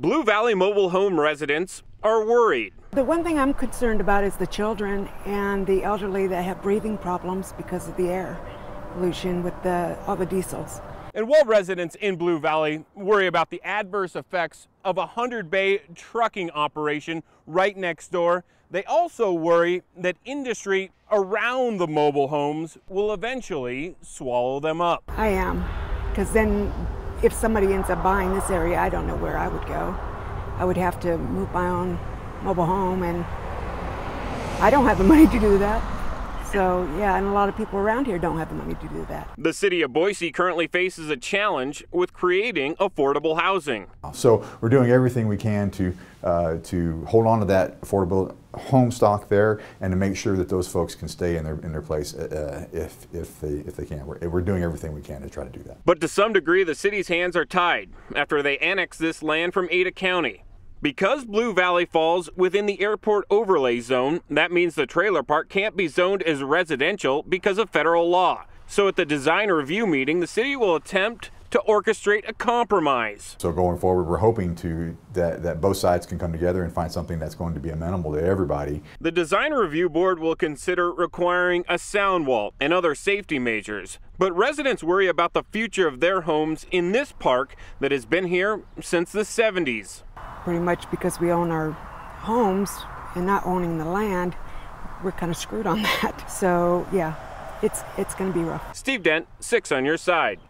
Blue Valley mobile home residents are worried. The one thing I'm concerned about is the children and the elderly that have breathing problems because of the air pollution with the, all the diesels. And while residents in Blue Valley worry about the adverse effects of a 100 bay trucking operation right next door, they also worry that industry around the mobile homes will eventually swallow them up. I am, because then if somebody ends up buying this area, I don't know where I would go. I would have to move my own mobile home, and I don't have the money to do that. So, yeah, and a lot of people around here don't have the money to do that. The city of Boise currently faces a challenge with creating affordable housing. So, we're doing everything we can to uh, to hold on to that affordable home stock there and to make sure that those folks can stay in their in their place uh, if if they if they can. We're, we're doing everything we can to try to do that. But to some degree, the city's hands are tied after they annex this land from Ada County. Because Blue Valley falls within the airport overlay zone, that means the trailer park can't be zoned as residential because of federal law. So at the design review meeting, the city will attempt to orchestrate a compromise. So going forward, we're hoping to that, that both sides can come together and find something that's going to be amenable to everybody. The design review board will consider requiring a sound wall and other safety measures. But residents worry about the future of their homes in this park that has been here since the 70s pretty much because we own our homes and not owning the land, we're kind of screwed on that. So yeah, it's it's going to be rough. Steve Dent, six on your side.